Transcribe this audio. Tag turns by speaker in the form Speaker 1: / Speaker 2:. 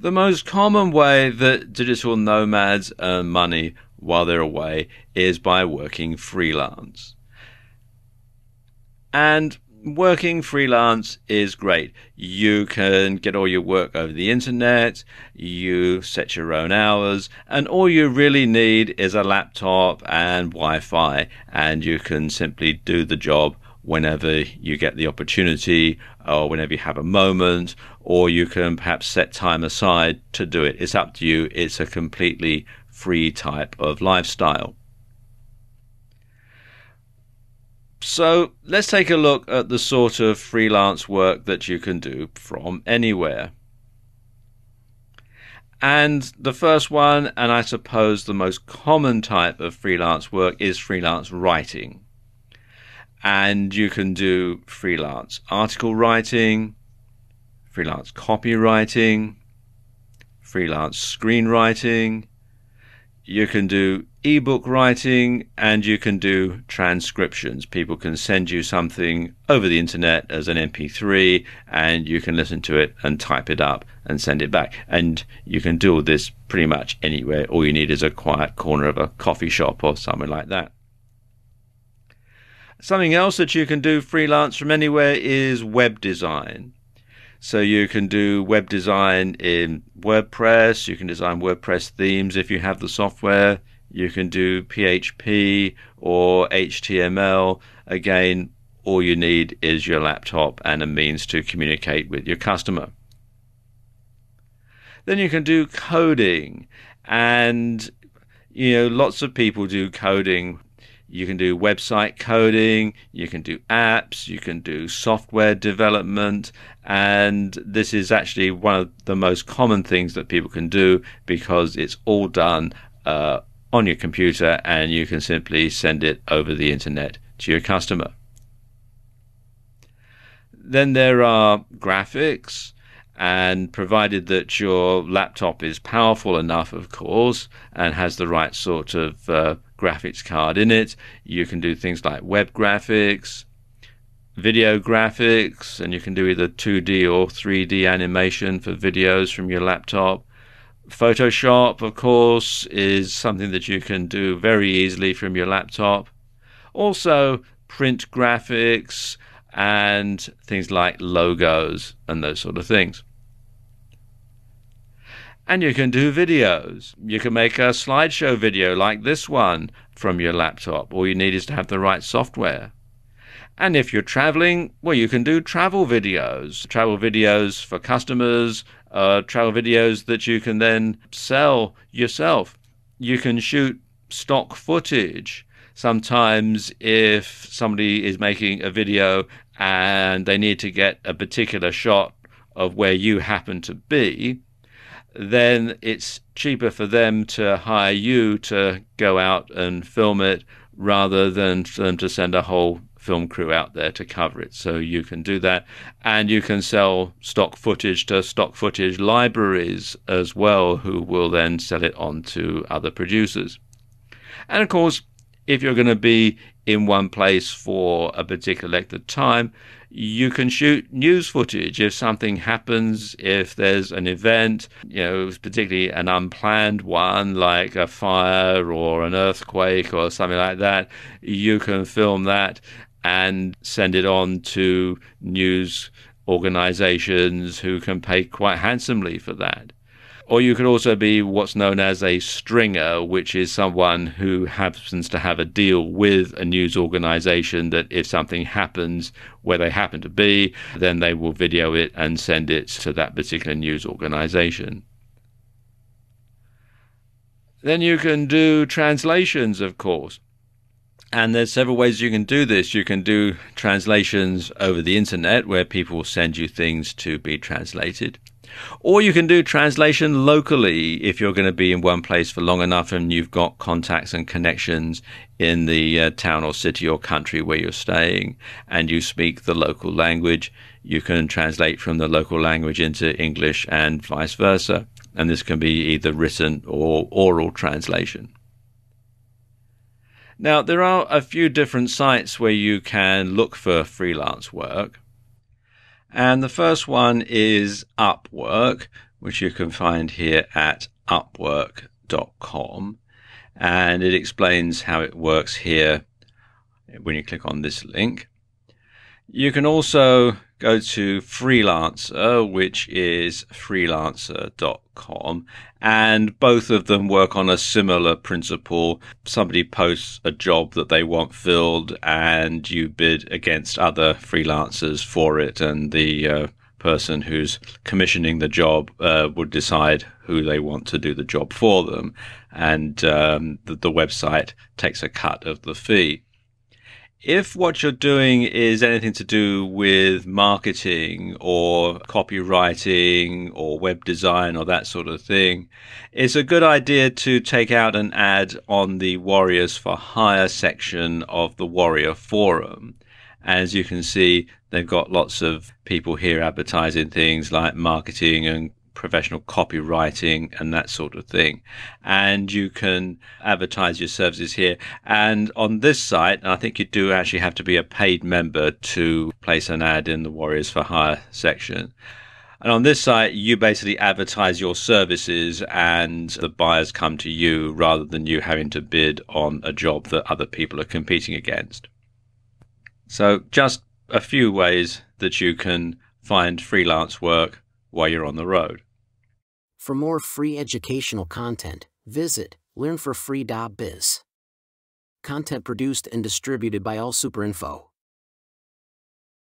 Speaker 1: The most common way that digital nomads earn money while they're away is by working freelance. And working freelance is great. You can get all your work over the internet, you set your own hours, and all you really need is a laptop and Wi Fi, and you can simply do the job whenever you get the opportunity or whenever you have a moment, or you can perhaps set time aside to do it. It's up to you. It's a completely free type of lifestyle. So let's take a look at the sort of freelance work that you can do from anywhere. And the first one, and I suppose the most common type of freelance work, is freelance writing. And you can do freelance article writing, freelance copywriting, freelance screenwriting, you can do ebook writing and you can do transcriptions. People can send you something over the internet as an MP3 and you can listen to it and type it up and send it back. And you can do this pretty much anywhere. All you need is a quiet corner of a coffee shop or something like that. Something else that you can do freelance from anywhere is web design. So you can do web design in WordPress, you can design WordPress themes if you have the software, you can do PHP or HTML. Again, all you need is your laptop and a means to communicate with your customer. Then you can do coding, and you know, lots of people do coding you can do website coding, you can do apps, you can do software development, and this is actually one of the most common things that people can do because it's all done uh, on your computer and you can simply send it over the internet to your customer. Then there are graphics, and provided that your laptop is powerful enough, of course, and has the right sort of uh, graphics card in it. You can do things like web graphics, video graphics, and you can do either 2D or 3D animation for videos from your laptop. Photoshop, of course, is something that you can do very easily from your laptop. Also, print graphics and things like logos and those sort of things. And you can do videos. You can make a slideshow video like this one from your laptop. All you need is to have the right software. And if you're traveling, well, you can do travel videos, travel videos for customers, uh, travel videos that you can then sell yourself. You can shoot stock footage. Sometimes, if somebody is making a video and they need to get a particular shot of where you happen to be, then it's cheaper for them to hire you to go out and film it rather than for them to send a whole film crew out there to cover it. So you can do that. And you can sell stock footage to stock footage libraries as well, who will then sell it on to other producers. And of course, if you're going to be in one place for a particular length of time, you can shoot news footage if something happens, if there's an event, you know, particularly an unplanned one like a fire or an earthquake or something like that. You can film that and send it on to news organizations who can pay quite handsomely for that. Or you could also be what's known as a stringer, which is someone who happens to have a deal with a news organization that if something happens where they happen to be, then they will video it and send it to that particular news organization. Then you can do translations, of course. And there's several ways you can do this. You can do translations over the internet where people send you things to be translated. Or you can do translation locally if you're going to be in one place for long enough and you've got contacts and connections in the uh, town or city or country where you're staying and you speak the local language. You can translate from the local language into English and vice versa. And this can be either written or oral translation. Now, there are a few different sites where you can look for freelance work. And the first one is Upwork, which you can find here at upwork.com. And it explains how it works here when you click on this link. You can also go to Freelancer, which is freelancer.com, and both of them work on a similar principle. Somebody posts a job that they want filled, and you bid against other freelancers for it, and the uh, person who's commissioning the job uh, would decide who they want to do the job for them, and um, the, the website takes a cut of the fee if what you're doing is anything to do with marketing or copywriting or web design or that sort of thing, it's a good idea to take out an ad on the Warriors for Hire section of the Warrior Forum. As you can see, they've got lots of people here advertising things like marketing and professional copywriting and that sort of thing. And you can advertise your services here. And on this site, I think you do actually have to be a paid member to place an ad in the Warriors for Hire section. And on this site, you basically advertise your services and the buyers come to you rather than you having to bid on a job that other people are competing against. So, just a few ways that you can find freelance work while you're on the road.
Speaker 2: For more free educational content, visit learnforfree.biz. Content produced and distributed by AllSuperInfo.